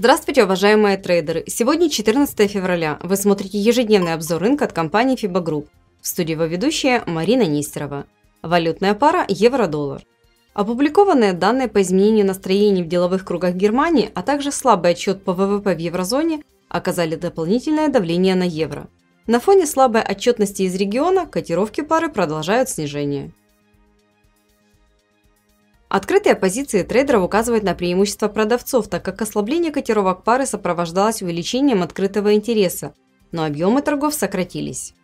Здравствуйте, уважаемые трейдеры! Сегодня 14 февраля. Вы смотрите ежедневный обзор рынка от компании FIBA Group. В студии его ведущая Марина Нестерова. Валютная пара евро-доллар. Опубликованные данные по изменению настроений в деловых кругах Германии, а также слабый отчет по ВВП в еврозоне оказали дополнительное давление на евро. На фоне слабой отчетности из региона котировки пары продолжают снижение. Открытые позиции трейдеров указывают на преимущество продавцов, так как ослабление котировок пары сопровождалось увеличением открытого интереса, но объемы торгов сократились.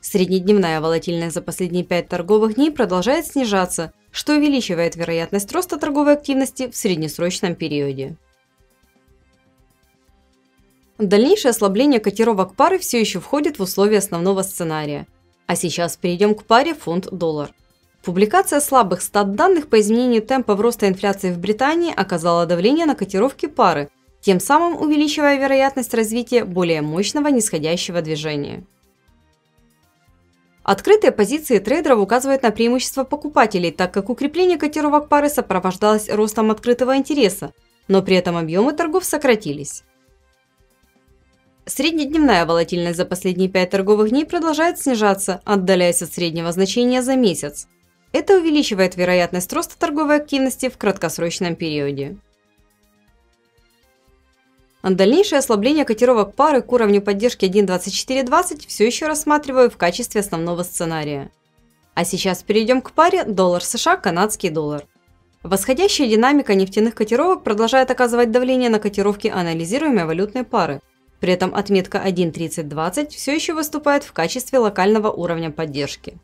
Среднедневная волатильность за последние 5 торговых дней продолжает снижаться, что увеличивает вероятность роста торговой активности в среднесрочном периоде. Дальнейшее ослабление котировок пары все еще входит в условия основного сценария. А сейчас перейдем к паре фунт-доллар. Публикация слабых стат-данных по изменению темпов роста инфляции в Британии оказала давление на котировки пары, тем самым увеличивая вероятность развития более мощного нисходящего движения. Открытые позиции трейдеров указывают на преимущество покупателей, так как укрепление котировок пары сопровождалось ростом открытого интереса, но при этом объемы торгов сократились. Среднедневная волатильность за последние 5 торговых дней продолжает снижаться, отдаляясь от среднего значения за месяц. Это увеличивает вероятность роста торговой активности в краткосрочном периоде. Дальнейшее ослабление котировок пары к уровню поддержки 1.2420 все еще рассматриваю в качестве основного сценария. А сейчас перейдем к паре доллар США – канадский доллар. Восходящая динамика нефтяных котировок продолжает оказывать давление на котировки анализируемой валютной пары. При этом отметка 1.3020 все еще выступает в качестве локального уровня поддержки.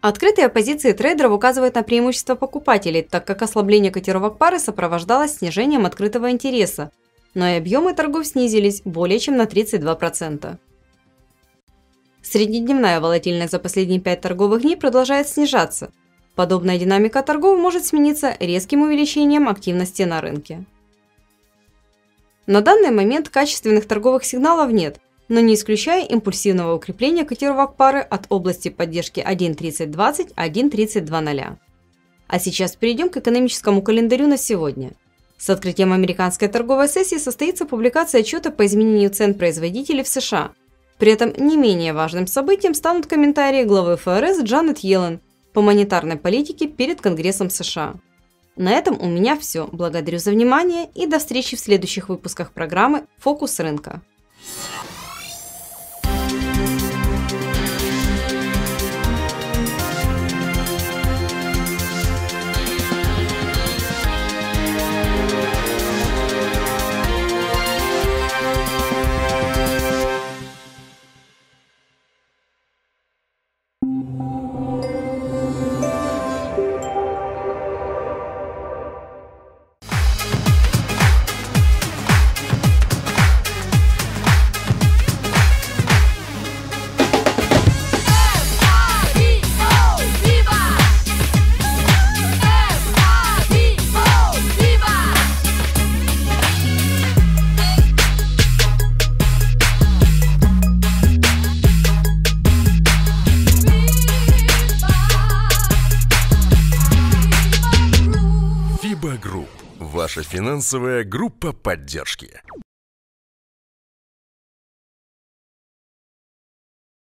Открытые позиции трейдеров указывают на преимущество покупателей, так как ослабление котировок пары сопровождалось снижением открытого интереса, но и объемы торгов снизились более чем на 32%. Среднедневная волатильность за последние 5 торговых дней продолжает снижаться. Подобная динамика торгов может смениться резким увеличением активности на рынке. На данный момент качественных торговых сигналов нет, но не исключая импульсивного укрепления котировок пары от области поддержки 1.3020-1.3020. А сейчас перейдем к экономическому календарю на сегодня. С открытием американской торговой сессии состоится публикация отчета по изменению цен производителей в США. При этом не менее важным событием станут комментарии главы ФРС Джанет Йеллен по монетарной политике перед Конгрессом США. На этом у меня все. Благодарю за внимание и до встречи в следующих выпусках программы «Фокус рынка». Ваша финансовая группа поддержки.